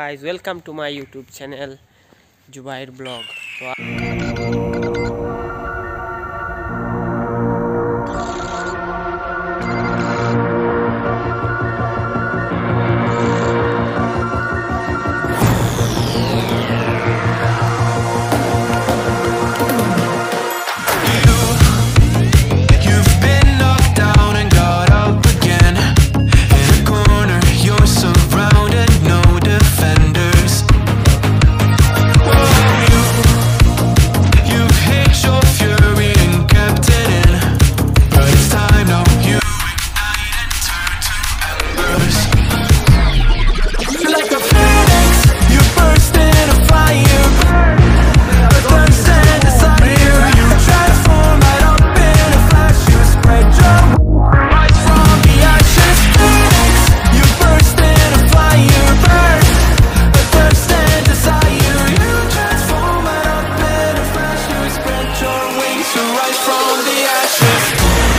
Guys welcome to my YouTube channel Zubair vlog तो from the ashes.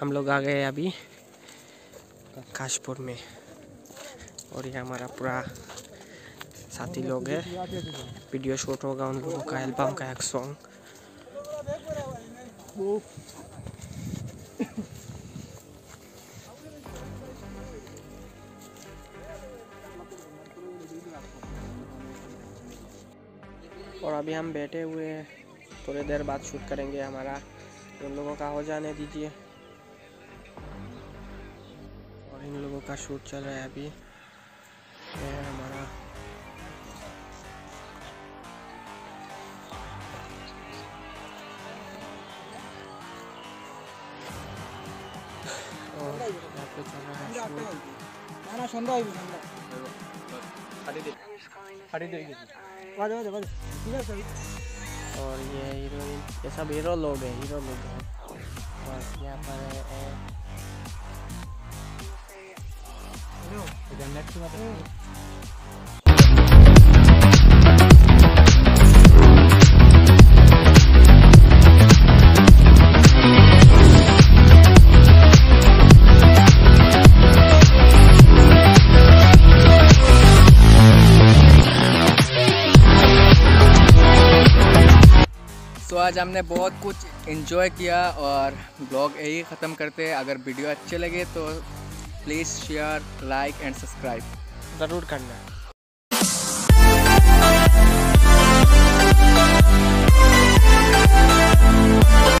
हम लोग आ गए अभी काशपुर में। और ये हमारा पूरा साथी लोग है। वीडियो शूट होगा उन लोगों का, एल्बम का, एक सॉन्ग और अभी हम बैठे हुए हैं। थोड़ी देर बाद शूट करेंगे हमारा। उन लोगों का हो जाने दीजिए। इन लोगों का शूट चल रहा है अभी। ये हमारा। और और ये हीरोइन ये सब हीरो लोग हैं हीरो लोग हैं। बस यहाँ पर सो आज हमने बहुत कुछ इन्जॉय किया और ब्लॉग यही ख़त्म करते हैं। अगर वीडियो अच्छे लगे तो please share like and subscribe ज़रूर करना